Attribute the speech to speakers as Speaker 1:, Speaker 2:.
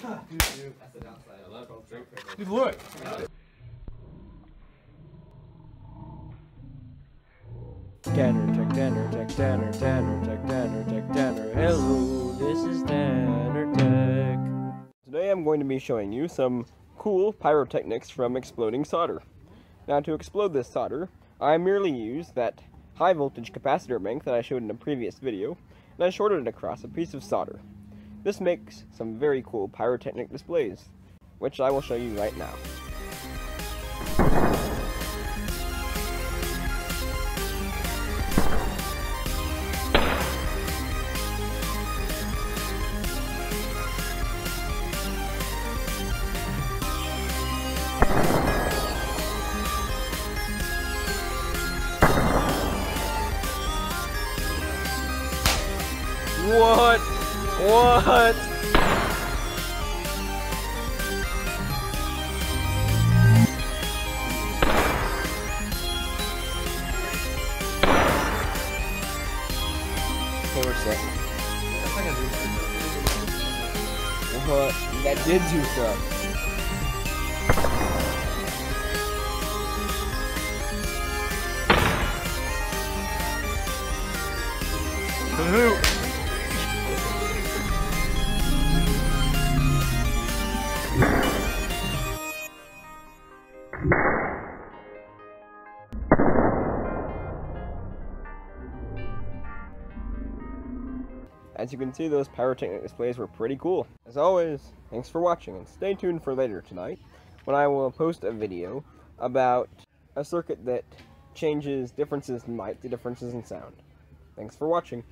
Speaker 1: Dude, look.
Speaker 2: Tanner, Tech Tanner, Tech Tanner, Tanner, Tech Tanner, Tech Tanner. Hello, this is Tanner Tech. Today I'm going to be showing you some cool pyrotechnics from exploding solder. Now to explode this solder, I merely use that high voltage capacitor bank that I showed in a previous video, and I shorted it across a piece of solder. This makes some very cool pyrotechnic displays, which I will show you right now. What? What? On a sec. What? Uh-huh. That did do stuff. Who? As you can see, those pyrotechnic displays were pretty cool. As always, thanks for watching, and stay tuned for later tonight, when I will post a video about a circuit that changes differences in light to differences in sound. Thanks for watching.